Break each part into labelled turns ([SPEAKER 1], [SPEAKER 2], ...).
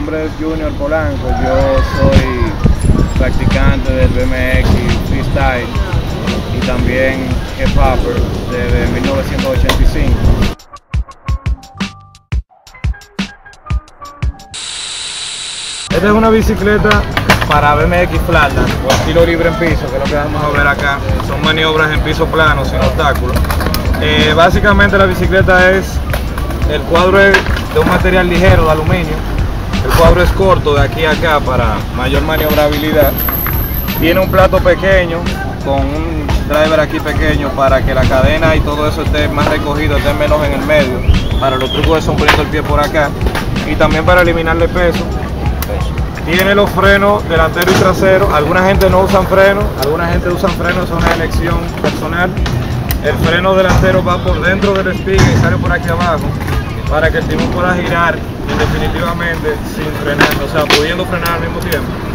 [SPEAKER 1] Nombre es Junior Polanco, yo soy practicante del BMX Freestyle y también hip hopper desde 1985. Esta es una bicicleta para BMX plata o estilo libre en piso, que es lo que vamos a ver acá. Son maniobras en piso plano, sin obstáculos. Eh, básicamente la bicicleta es, el cuadro de un material ligero de aluminio. El cuadro es corto de aquí a acá para mayor maniobrabilidad. Tiene un plato pequeño con un driver aquí pequeño para que la cadena y todo eso esté más recogido, esté menos en el medio. Para los trucos son poniendo el pie por acá. Y también para eliminarle peso tiene los frenos delantero y trasero. Alguna gente no usan frenos, alguna gente usan frenos, es una elección personal. El freno delantero va por dentro del espiga y sale por aquí abajo para que el timón pueda girar definitivamente sin frenar, o sea, pudiendo frenar al mismo tiempo.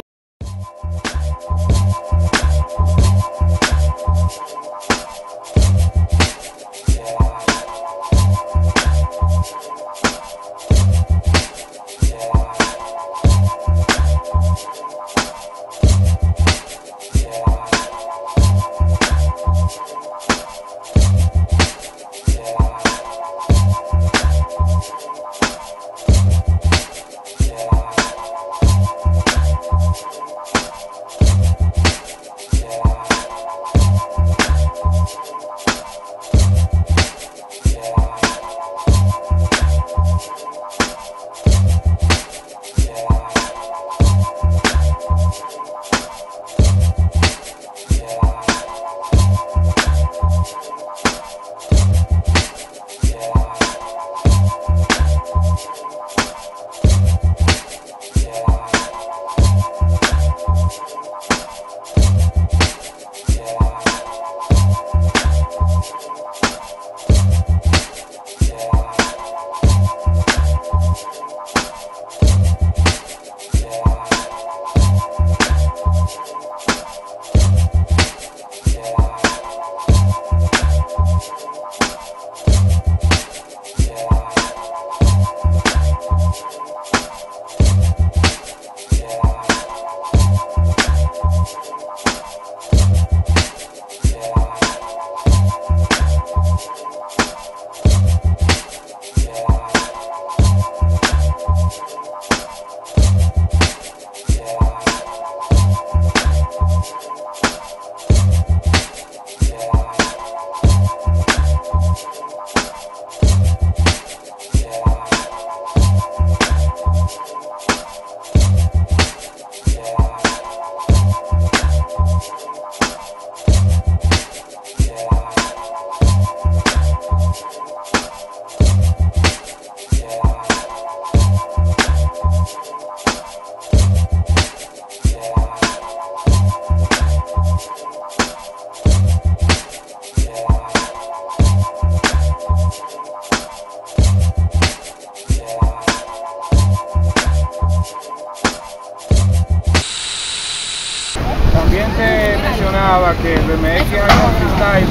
[SPEAKER 1] Que el BMX Freestyle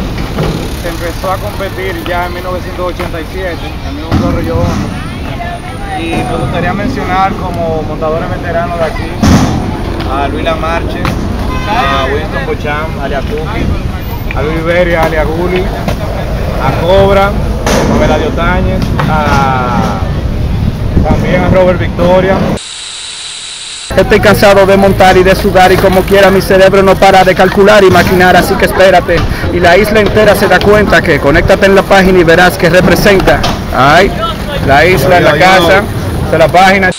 [SPEAKER 1] se empezó a competir ya en 1987, el mismo Torre Y me gustaría mencionar como montadores veteranos de aquí a Luis Lamarche, a Winston Bocham, alias Cookie, a Luis Iberia, alias Gulli, a Cobra, a Meladio Táñez, a, también a Robert Victoria.
[SPEAKER 2] Estoy cansado de montar y de sudar y como quiera mi cerebro no para de calcular y maquinar, así que espérate. Y la isla entera se da cuenta que conéctate en la página y verás que representa. Ay, la isla en la casa, de la página.